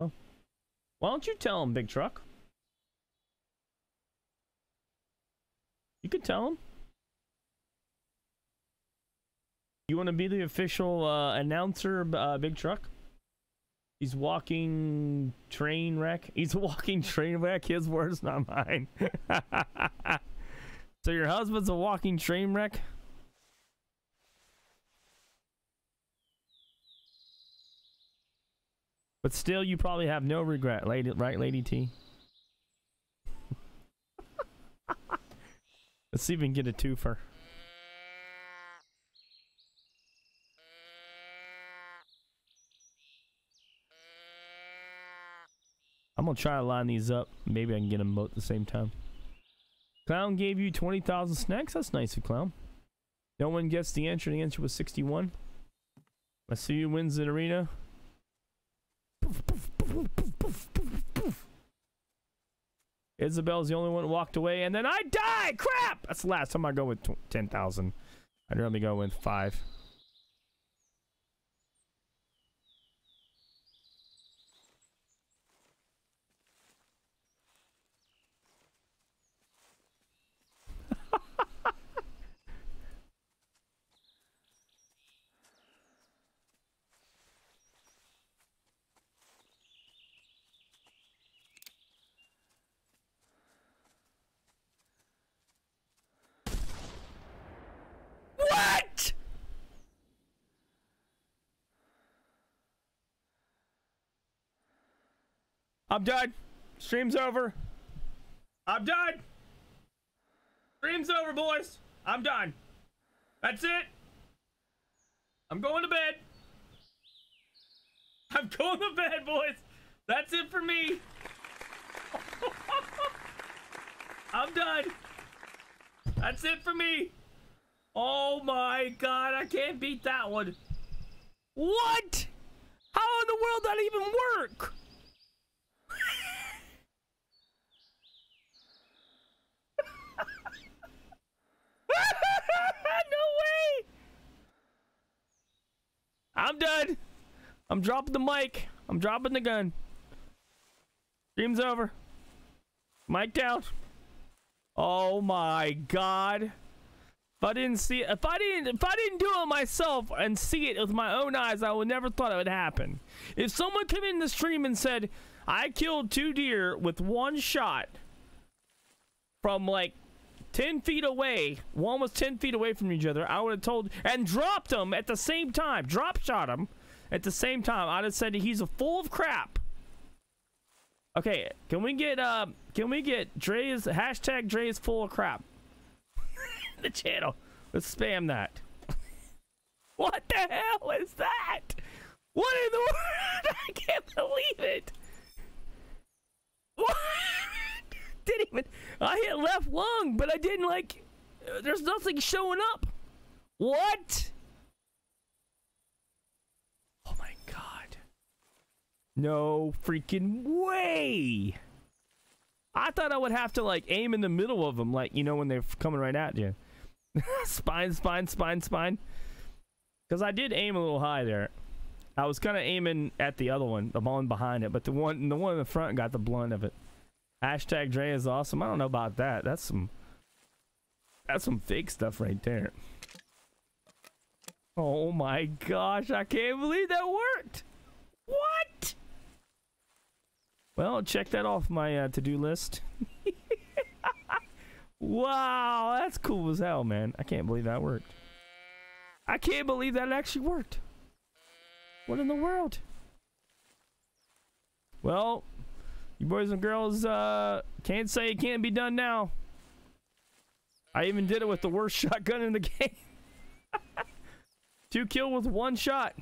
Why don't you tell him, big truck? You could tell him. You want to be the official uh, announcer, uh, big truck? He's walking train wreck. He's walking train wreck. His words, not mine. so your husband's a walking train wreck? But still, you probably have no regret, lady, right, Lady T? Let's see if we can get a twofer. I'm gonna try to line these up. Maybe I can get them both at the same time. Clown gave you 20,000 snacks. That's nice of Clown. No one gets the answer. The answer was 61. Let's see who wins the arena. Isabel's the only one who walked away, and then I die. Crap! That's the last time I go with 10,000. I'd rather go with five. What? I'm done. Stream's over. I'm done. Stream's over, boys. I'm done. That's it. I'm going to bed. I'm going to bed, boys. That's it for me. I'm done. That's it for me. Oh my god, I can't beat that one. What? How in the world that even work? no way! I'm done. I'm dropping the mic. I'm dropping the gun. Stream's over. Mic down. Oh my god. If I didn't see it, if I didn't, if I didn't do it myself and see it with my own eyes, I would never thought it would happen. If someone came in the stream and said, "I killed two deer with one shot from like 10 feet away, one was 10 feet away from each other," I would have told and dropped them at the same time, drop shot them at the same time. I'd have said he's a full of crap. Okay, can we get uh, can we get Dre's hashtag Dre's full of crap? the channel. Let's spam that. what the hell is that? What in the world? I can't believe it. What? I hit left lung, but I didn't like. uh, There's nothing showing up. What? Oh my god. No freaking way. I thought I would have to like aim in the middle of them, like you know when they're coming right at you. spine, spine, spine, spine. Because I did aim a little high there. I was kind of aiming at the other one, the one behind it, but the one, the one in the front got the blunt of it. Hashtag Dre is awesome. I don't know about that. That's some, that's some fake stuff right there. Oh my gosh! I can't believe that worked. What? Well, check that off my uh, to-do list. wow, that's cool as hell, man. I can't believe that worked. I can't believe that actually worked. What in the world? Well, you boys and girls uh, can't say it can't be done now. I even did it with the worst shotgun in the game. Two kill with one shot.